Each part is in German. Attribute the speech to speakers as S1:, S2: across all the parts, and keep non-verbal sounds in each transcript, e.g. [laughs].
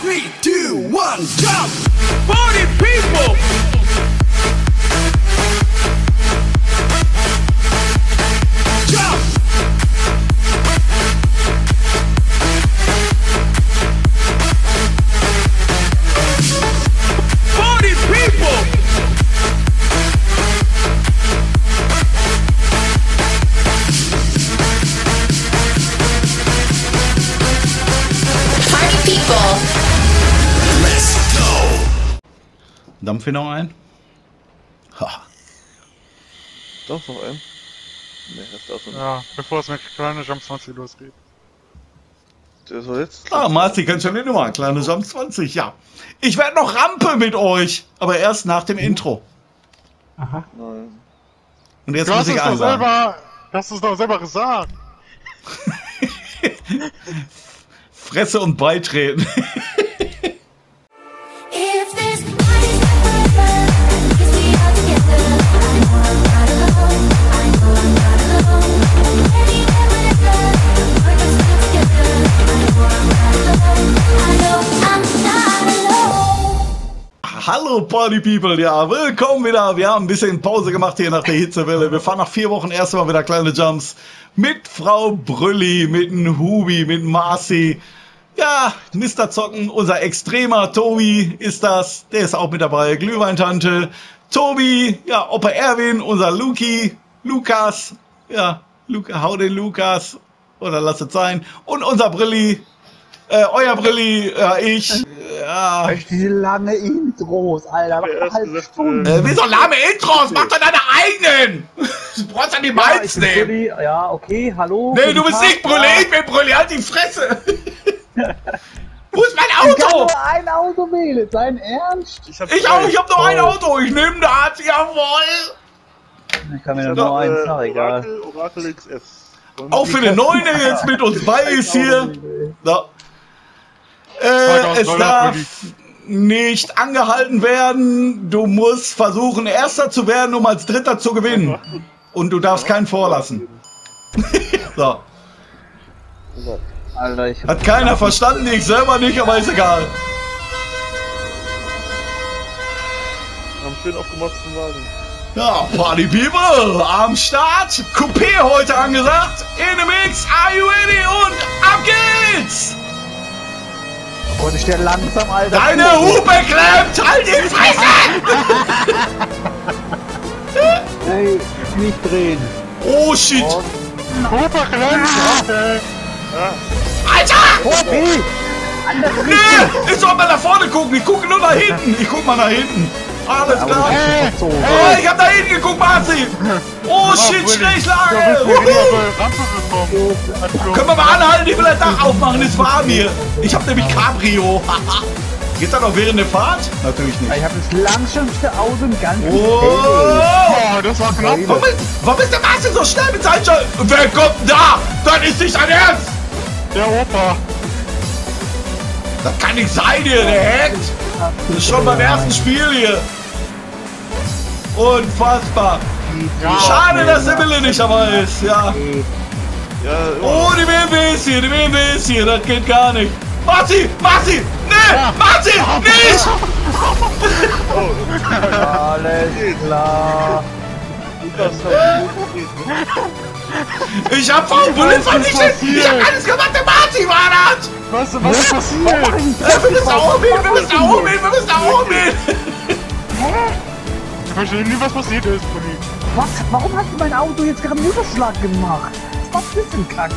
S1: Three, two, one, jump!
S2: Party people!
S3: Hier noch ein? Ha.
S4: Doch, noch ein. Ne, das darf nicht.
S5: Ja, bevor es mit kleiner Jump 20 losgeht.
S4: Der soll jetzt.
S3: Ah, Marci kennt schon die Nummer. Kleine Jump 20, ja. Ich werde noch Rampe mit euch, aber erst nach dem Intro.
S4: Nein.
S3: Und jetzt
S5: Du
S3: muss ich einladen.
S5: selber, du hast es doch selber gesagt. [laughs] [laughs]
S3: Fresse und beitreten. Party People, ja, willkommen wieder. Wir haben ein bisschen Pause gemacht hier nach der Hitzewelle. Wir fahren nach vier Wochen erst mal wieder kleine Jumps mit Frau Brülli, mit dem Hubi, mit Marci. Ja, Mr. Zocken, unser extremer Tobi ist das. Der ist auch mit dabei. Glühweintante. Tobi, ja, Opa Erwin, unser Luki, Lukas. Ja, Luca, hau den Lukas. Oder lass es sein. Und unser Brilli, äh, euer Brilli, ja, ich. Ja.
S6: Diese lange Intros, Alter.
S4: Wer erst
S6: Halb
S4: gesagt,
S6: Stunde.
S3: Äh, wieso lahme Intros? Mach doch deine eigenen! Du brauchst ja die
S6: Ja,
S3: meins nehmen.
S6: Brülli. Ja, okay, hallo.
S3: Nee, du bist
S6: Tag.
S3: nicht Brülli, ich bin Brülli, halt die Fresse! [laughs] Wo ist mein
S6: Ich kann
S3: Auto?
S6: nur ein Auto wählen, sein Ernst?
S4: Ich, hab
S3: Ich auch, ich hab nur ein Auto, ich nehm das, jawoll!
S6: Ich kann mir
S4: Ich
S6: nur noch eins,
S4: äh,
S6: na egal.
S4: Orakel, Orakel XS.
S3: Auch für den Neuen, der jetzt mit uns [laughs] bei ist hier. So. Äh,
S5: 2000
S3: es
S5: Dollar
S3: darf nicht angehalten werden. Du musst versuchen, Erster zu werden, um als Dritter zu gewinnen. Und du darfst keinen vorlassen. [laughs] So.
S6: Alter, ich
S3: Hat keiner verstanden, ich selber nicht, aber ist egal.
S4: Haben schön aufgemotzten Wagen.
S3: Ja, Party People am Start. Coupé heute angesagt. In the Mix, are you ready? Und ab geht's!
S6: Und ich stehe langsam, Alter.
S3: Deine Hupe klemmt! Halt die Fresse! [laughs]
S6: Ey, nicht drehen.
S3: Oh shit!
S5: Glenn! Okay.
S3: Alter!
S6: Andere
S3: Nee! Ich soll mal nach vorne gucken. Ich gucke nur nach hinten. Ich guck mal nach hinten. Alles klar.
S5: Hey,
S6: so.
S3: Oh, ich hab da hinten geguckt, Marzi. Oh shit, Schräglage.
S5: gekommen.
S3: Können wir mal anhalten? Ich will das Dach aufmachen. Ist warm hier. Ich hab nämlich Cabrio. [laughs] Geht das noch während der Fahrt? Natürlich nicht.
S6: Ich habe das langsamste Auto im ganzen
S3: Oh!
S5: Oh, das war knapp.
S3: Warum ist, warum ist der Martin so schnell mit seinen Schall? Wer kommt da? Das ist nicht dein Ernst!
S5: Der Opa.
S3: Das kann nicht sein hier, der hackt! Das ist schon beim ersten Spiel hier. Unfassbar. Schade, dass der Wille nicht dabei ist, ja. Oh, die BMW ist hier, die BMW ist hier, das geht gar nicht. Marti, Marti, nee, Marti, nicht!
S6: Alles klar. [laughs]
S3: Ich hab Frau Bullet vernichtet! Ich hab alles gemacht, der Marti war das!
S5: was, was ist passiert?
S3: Wir müssen da oben hin, wir müssen da oben hin, wir müssen da oben hin!
S5: Ich verstehe nie, was passiert ist, Brülli.
S6: Was? Warum hast du mein Auto jetzt gerade einen Überschlag gemacht? Was ist denn Kack?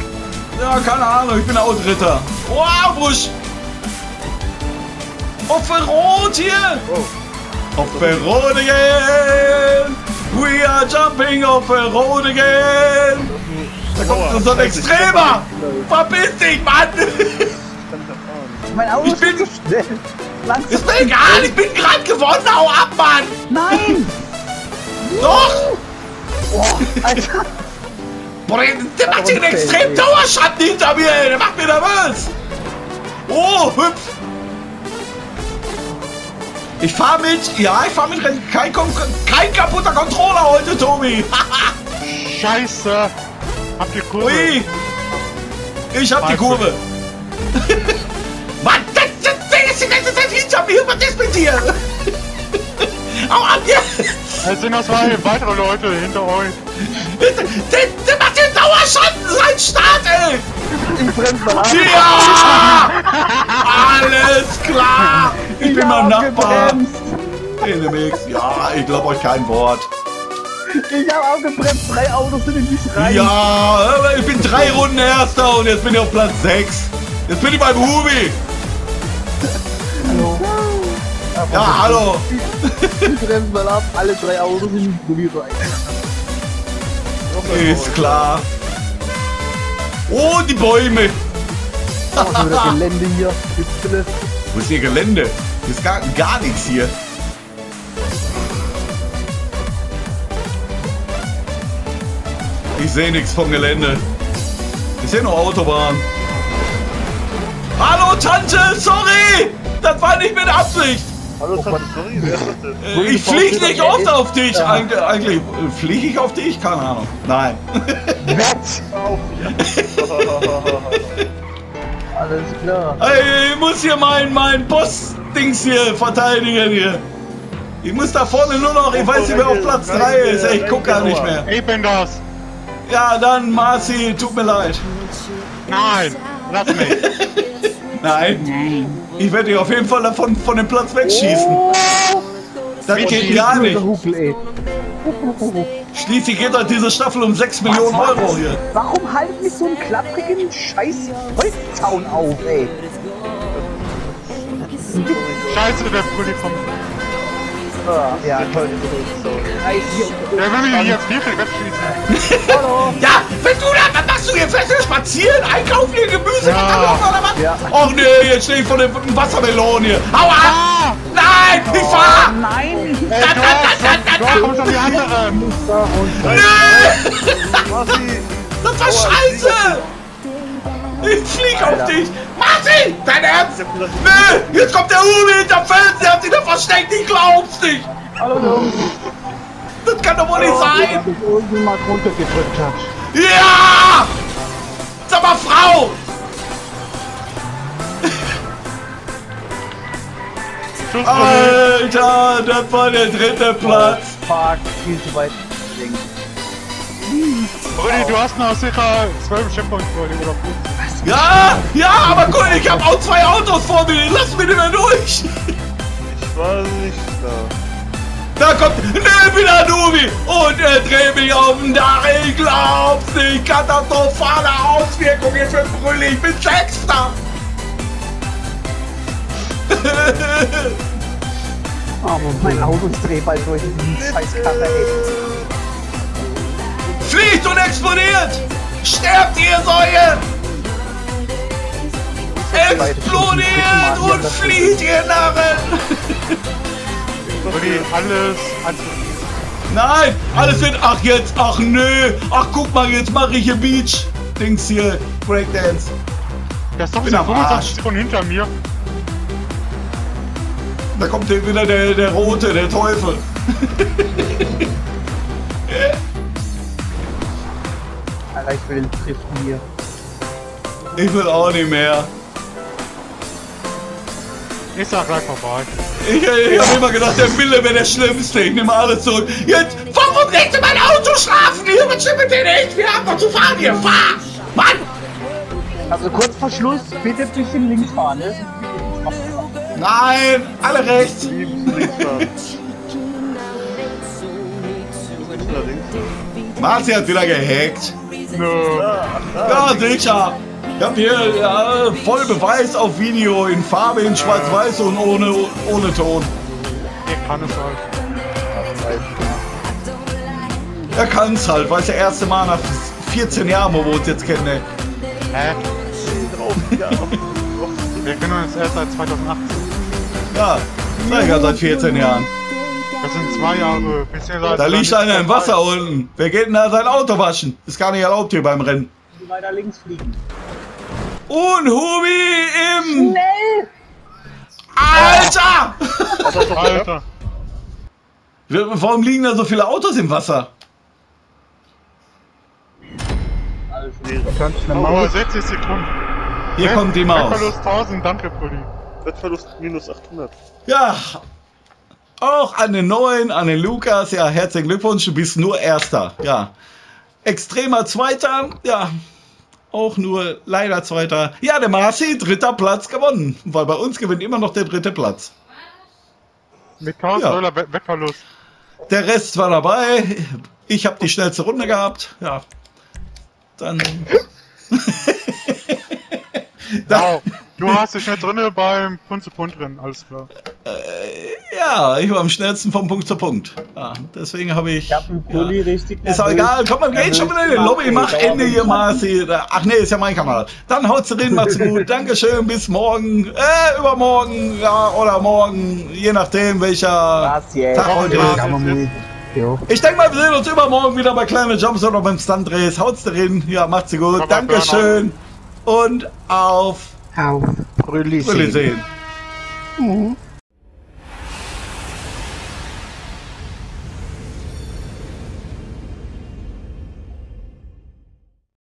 S3: Ja, keine Ahnung, ich bin Outritter. Wow, Busch! Auf Rot hier! Auf für Rot again! We are jumping auf für Rot again! Da kommt so ein Extremer! Verpiss dich, Mann!
S6: Mein Auto
S3: Ich
S6: ist
S3: bin-
S6: so schnell. Langsam.
S3: Ist mir egal, ich bin gerade gewonnen, hau ab, Mann!
S6: Nein!
S3: Doch!
S6: Boah, Alter.
S3: Boah, der macht hier einen extremen Dauerschatten hinter mir, ey! Der macht mir nervös! Oh, hüpf! Ich fahr mit, ja, ich fahr mit kein, kein kaputter Controller heute, Tobi! [laughs]
S5: Scheiße. Habt ihr Kurve?
S3: Ui! Ich hab die
S5: Scheiße.
S3: Kurve! [laughs] Mann, das, das Ding ist dir! [laughs] Hau ab jetzt!
S5: Es sind noch zwei weitere Leute hinter euch.
S3: Der, macht den Dauerschatten, sein Start, ey!
S6: Ich bremse mal ab.
S3: Ja!
S6: Gebremst.
S3: Enemix, ja, ich glaub euch kein Wort.
S6: Ich habe auch gebremst. Drei Autos sind in mich rein.
S3: Ja, ich bin drei Runden Erster und jetzt bin ich auf Platz 6. Jetzt bin ich beim Hubi.
S6: Hallo.
S3: Ja, hallo.
S6: Ich bremse mal ab. Alle drei Autos sind in mich rein.
S3: Ist klar. Oh, die Bäume.
S6: Oh, schon wieder Gelände hier.
S3: Wo ist hier Gelände? Ist gar, gar nichts hier. Ich sehe nichts vom Gelände. Ich sehe nur Autobahn. Hallo Tante, sorry! Das war nicht mit Absicht.
S4: Hallo, Tante, sorry, wer ist das denn?
S3: Äh, Ich fliege nicht oft auf dich. Eig eigentlich äh, fliege ich auf dich? Keine Ahnung. Nein. [laughs] [laughs]
S6: Alles klar.
S3: Ey, ich muss hier mein, mein Boss-Dings hier verteidigen hier. Ich muss da vorne nur noch, ich weiß nicht wer auf Platz 3 ist. Ey, ich guck gar nicht mehr.
S5: Ich bin das.
S3: Ja, dann Marci, tut mir leid.
S5: Nein, lass mich. [laughs]
S3: Nein. Ich werde dich auf jeden Fall davon von dem Platz wegschießen. Das geht gar nicht. Schließlich geht doch diese Staffel um 6 Millionen Euro hier.
S6: Warum halten mich so einen klapprigen Scheiß Holzzaun auf, ey?
S5: Scheiße, der Pulli kommt.
S6: Ja, toll. Kreis hier
S5: Der will mich jetzt wirklich wegschießen.
S6: Hallo.
S3: Ja, wenn du da, was machst du hier? Fährst du spazieren, einkaufen hier Gemüse,
S5: Ja.
S3: Kartoffeln oder was?
S6: Ja.
S3: Och nee, jetzt stehe ich vor dem Wassermelon hier. Hau ab!
S5: Ah!
S3: Nein, ich fahr!
S6: Nein!
S5: Ey, dort, dort kommen schon die anderen.
S4: Marci!
S3: Das war scheiße! Ich flieg auf dich! Martin! Dein Ernst? Nö! Jetzt kommt der Uwe hinter Felsen, der hat sich da versteckt, ich glaub's nicht!
S6: Hallo!
S3: Das kann doch wohl nicht sein!
S6: Dass ich irgendjemand runtergedrückt hat.
S3: Ja! Sag mal, Frau! Alter, das war der dritte Platz!
S6: Fuck, viel zu weit.
S5: Pulli, du hast noch circa 12 Checkpoints vor dir, oder?
S3: Ja! Ja, aber guck, ich hab auch zwei Autos vor mir, lassen mich nicht mehr durch!
S4: Ich war nicht da.
S3: Da kommt ne, wieder Nubi und er dreht mich auf den Dach. Ich glaub's nicht. Katastrophale Auswirkungen für Brülli. Ich bin Sechster.
S6: Aber mein Auto ist drehbar durch diesen scheiß Karre, ey.
S3: Fliegt und explodiert. Sterbt ihr Säue. Explodiert und flieht ihr Narren.
S5: Pulli, alles.
S3: Nein, alles wird. Ach jetzt, ach nö. Ach guck mal, jetzt mache ich hier Beach. Dings hier, Breakdance.
S5: Der ist doch
S3: am
S5: 25
S3: Arsch.
S5: Sekunden hinter mir.
S3: Da kommt wieder der, der Rote, der Teufel. [laughs]
S6: ich will driften hier.
S3: Ich will auch nicht mehr.
S5: Ich sag gleich vorbei.
S3: Ich, ich habe immer gedacht, der Wille wäre der Schlimmste. Ich nehme alles zurück. Jetzt, warum legst du mein Auto schlafen? Hier, was stimmt mit dir nicht? Wir haben noch zu fahren hier. Fahr! Mann!
S6: Also kurz vor Schluss, bitte ein bisschen links fahren, ne?
S3: Nein, alle rechts. Marci hat wieder gehackt. Ja, sicher. Ich habe hier ja, voll Beweis auf Video in Farbe, in Schwarz-Weiß und ohne, ohne Ton.
S5: Ich kann es halt.
S3: Er kann's halt, weil es der erste Mal nach 14 Jahren, wo wir uns jetzt kennen. Ey.
S5: Hä? Wir kennen uns erst seit 2018.
S3: Ja, sag ich ja seit 14 Jahren.
S5: Das sind zwei Jahre. Beziehungsweise
S3: Da liegt einer im Wasser unten. Wer geht denn da sein Auto waschen? Ist gar nicht erlaubt hier beim Rennen.
S6: Weiter links fliegen.
S3: Und Hubi im...
S6: Schnell!
S3: Alter!
S5: Alter.
S3: Warum liegen da so viele Autos im Wasser?
S6: Ganz schnell
S5: Oh,
S6: Maus.
S5: 60 Sekunden.
S3: Hier kommt die Maus.
S5: Verlust 1000, danke, Pulli.
S4: Wettverlust minus 800.
S3: Ja, auch an den neuen, an den Lukas, ja, herzlichen Glückwunsch, du bist nur Erster, ja. Extremer Zweiter, ja, auch nur leider Zweiter. Ja, der Marci, dritter Platz gewonnen, weil bei uns gewinnt immer noch der dritte Platz.
S5: Mit 1000
S3: Ja.
S5: Dollar Wett- Wettverlust.
S3: Der Rest war dabei, ich habe die schnellste Runde gehabt, ja. Dann...
S5: Wow. [laughs] [laughs] Du hast dich nicht drinne beim Punkt zu Punkt drin, alles klar.
S3: Ja, ich war am schnellsten vom Punkt zu Punkt. Ja, deswegen habe ich.
S6: Ich hab einen Pulli richtig
S3: Ist auch egal, komm mal, geht schon wieder in die Lobby, mach Ende hier, Marci. Ach nee, ist ja mein Kanal. Dann haut's rein, macht's gut. Dankeschön, bis morgen, äh, übermorgen, ja, oder morgen, je nachdem, welcher
S6: Was jetzt?
S3: Tag heute
S5: Ja,
S3: ist.
S6: Man.
S3: Ich denke mal, wir sehen uns übermorgen wieder bei Kleine Jumps oder beim Stunt Race. Haut's drin, ja, macht's gut. Dankeschön und auf
S6: Auf. Brülli
S3: Wiedersehen.
S6: Mhm.